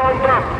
kant op.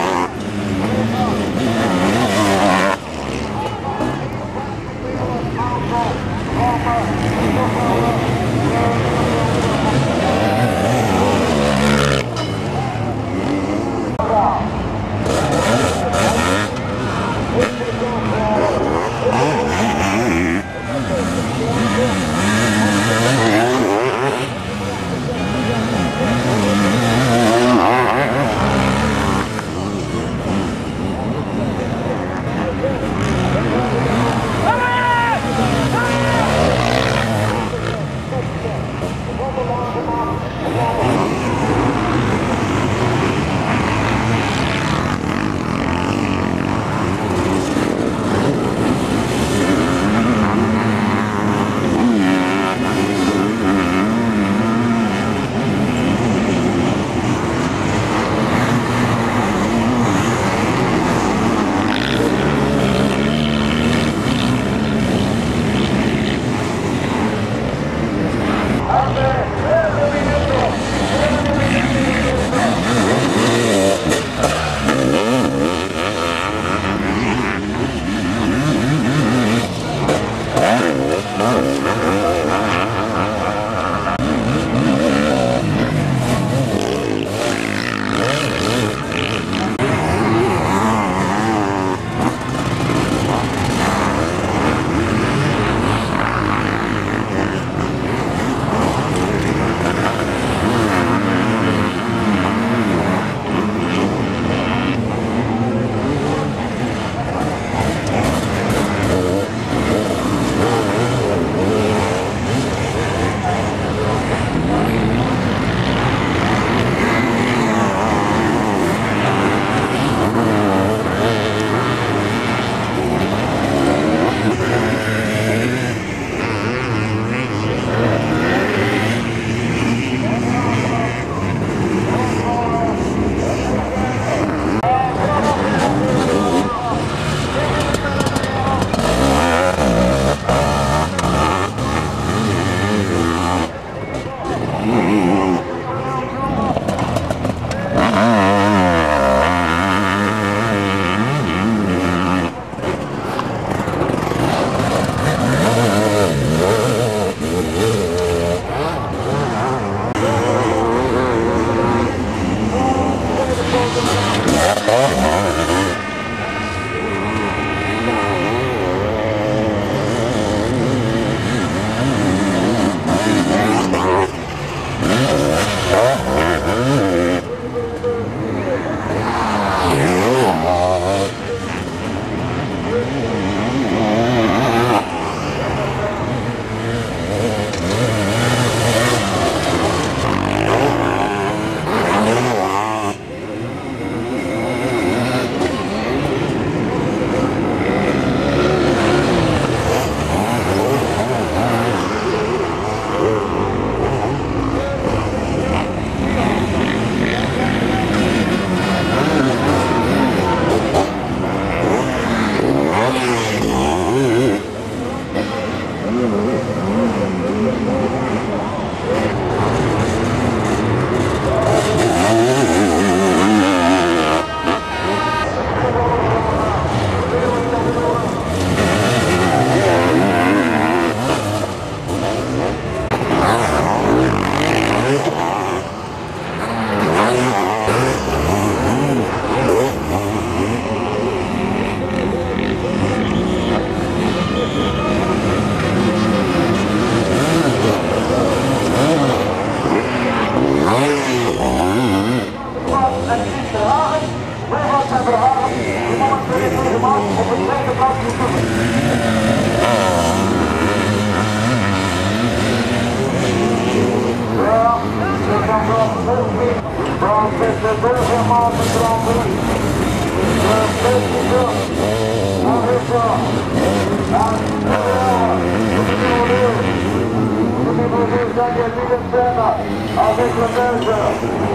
de Liebensteiner, avec le Belge.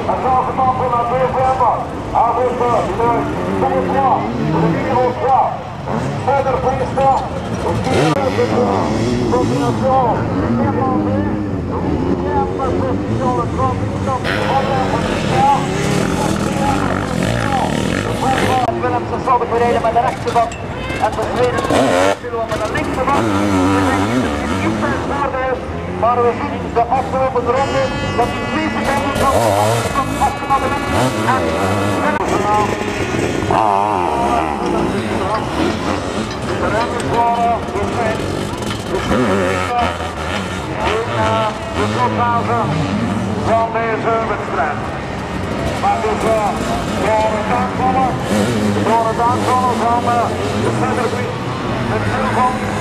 Un changement pour la deuxième, avec le Tournois, le numéro 3. Verder Priester, combination irlandaise, deuxième position, le combinaison Willemsen zal de bereden met de rechterband en de tweede kilo met de linkerband. Maar we zien de afgelopen ronde dat die twee seconden van afgelopen en de remmers waren gefeit. in de slotfase van deze wedstrijd. Maar dus uh, door het aanvallen, door het aanvallen van de Federer en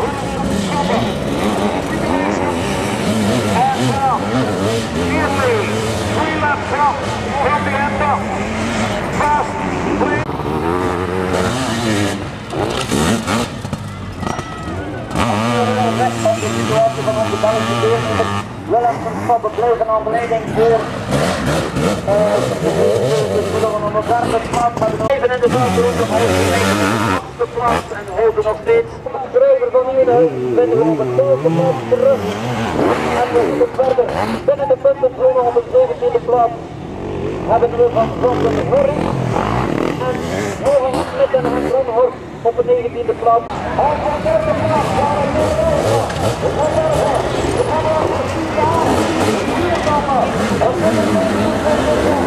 die eerste reeks natuurlijk even naar de Federer. And we are following the number 27 place for the Swedish driver, the number 27 person. And now, nearly three laps out from the end of fast three. van de situatie van onze Belgische deelnemer. Willemsen staat gebleven aan de leiding voor de gaan, maar we even in de vijfde ronde de plaats en houden nog steeds. Schrijver van we op de twaalfde plaats terug. En we zullen verder. Binnen de puntenzone op de zeventiende plaats hebben we van Zonden Horry. En Johan Smit en Hans Ronhorst op de negentiende plaats. Op de derde plaats waren Oh,